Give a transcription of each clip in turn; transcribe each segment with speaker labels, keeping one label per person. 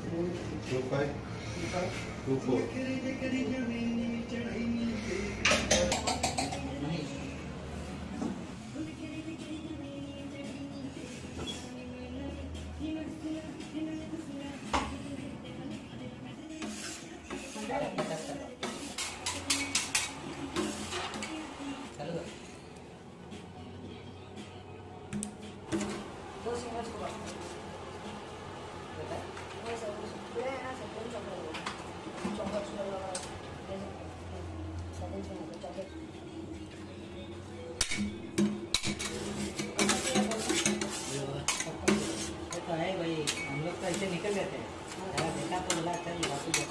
Speaker 1: どうしよ
Speaker 2: う तो हम लोग तो ऐसे निकल जाते हैं। देखा तो बोला चल वापस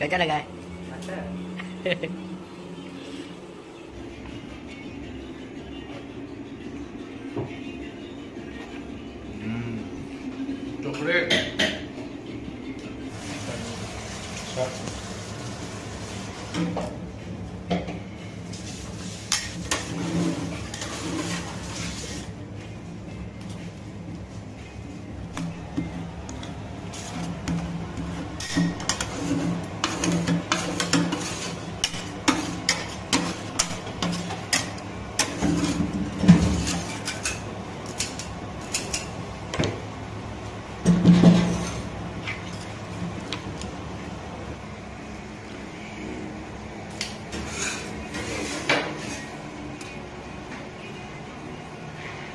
Speaker 2: जा।
Speaker 3: कैसा लगा है
Speaker 2: अच्छा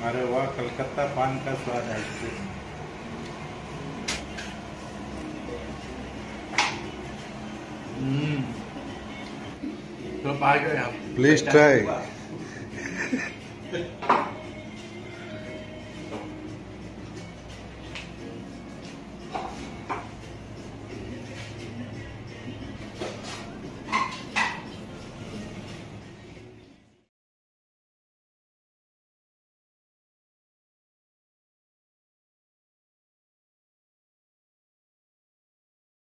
Speaker 4: अरे वाह कलकत्ता पान का स्वाद है इसमें। हम्म तो आ गए आप
Speaker 5: Please try.